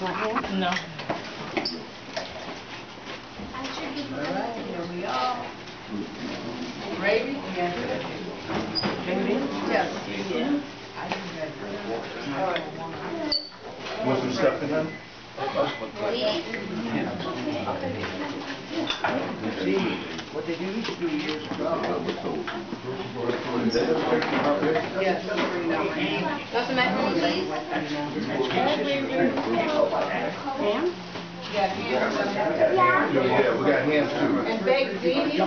Want him? No. All right, here we are. Ready? Yes. Yes. Want some stuff in them? See, what they do each two years ago. Yes. Want some macaroni and cheese? Ham? Yeah, we got hands too. And baked ziti?